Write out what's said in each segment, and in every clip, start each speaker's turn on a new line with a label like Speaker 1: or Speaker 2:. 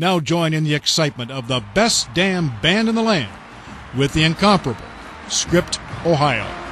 Speaker 1: Now join in the excitement of the best damn band in the land with the incomparable Script Ohio.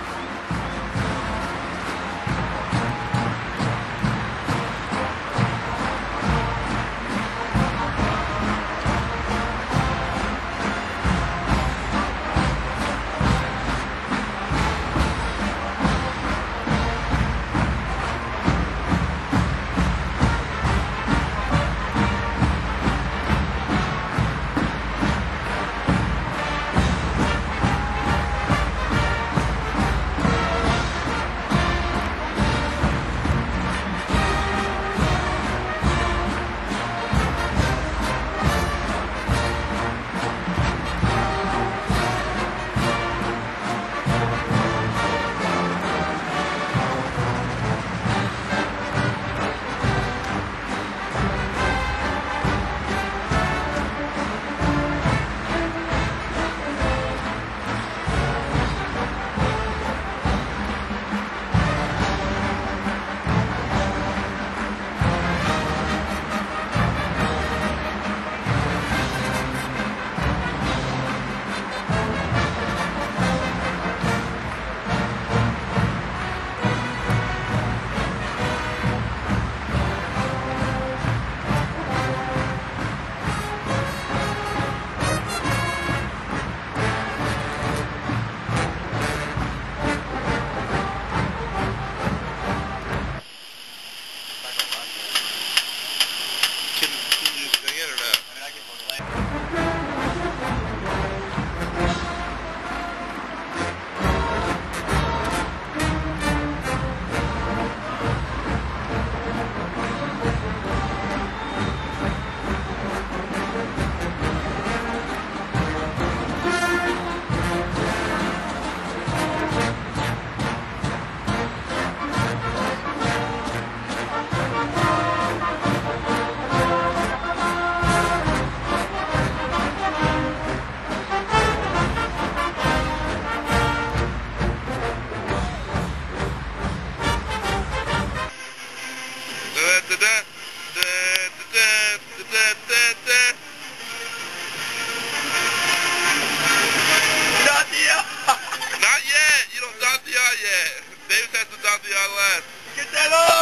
Speaker 2: ¡Mételo!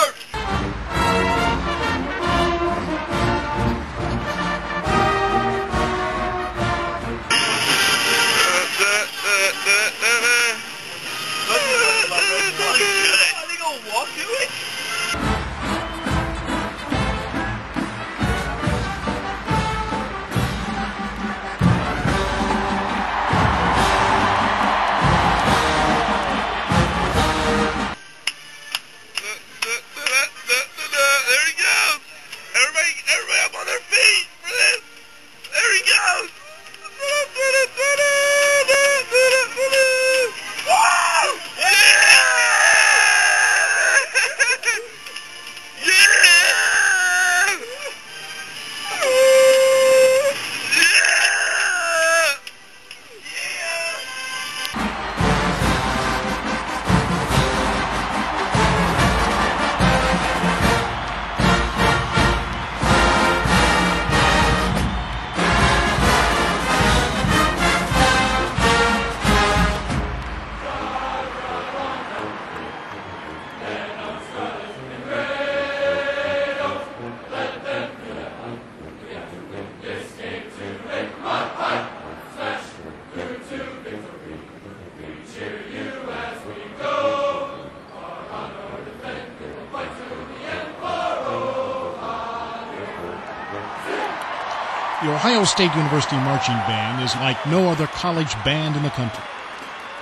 Speaker 1: The Ohio State University Marching Band is like no other college band in the country.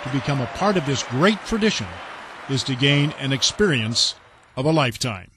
Speaker 1: To become a part of this great tradition is to gain an experience of a lifetime.